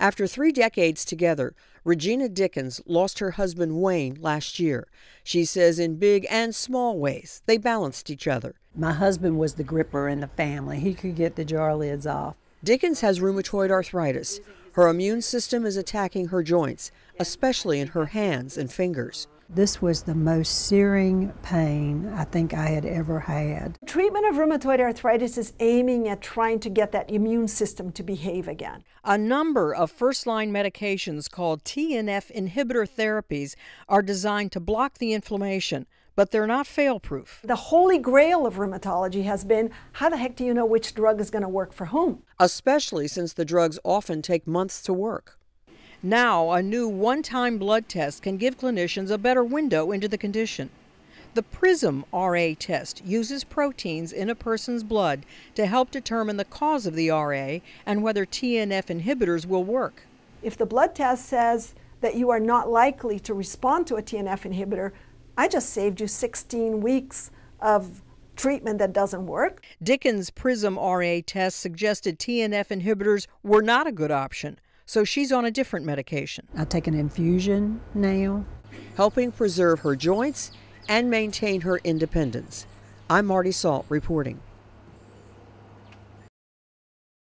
After three decades together, Regina Dickens lost her husband Wayne last year. She says in big and small ways, they balanced each other. My husband was the gripper in the family. He could get the jar lids off. Dickens has rheumatoid arthritis. Her immune system is attacking her joints, especially in her hands and fingers. This was the most searing pain I think I had ever had. Treatment of rheumatoid arthritis is aiming at trying to get that immune system to behave again. A number of first line medications called TNF inhibitor therapies are designed to block the inflammation, but they're not fail proof. The holy grail of rheumatology has been how the heck do you know which drug is going to work for whom? Especially since the drugs often take months to work. Now, a new one time blood test can give clinicians a better window into the condition. The PRISM RA test uses proteins in a person's blood to help determine the cause of the RA and whether TNF inhibitors will work. If the blood test says that you are not likely to respond to a TNF inhibitor, I just saved you 16 weeks of treatment that doesn't work. Dickens' PRISM RA test suggested TNF inhibitors were not a good option so she's on a different medication. I take an infusion now. Helping preserve her joints and maintain her independence. I'm Marty Salt reporting.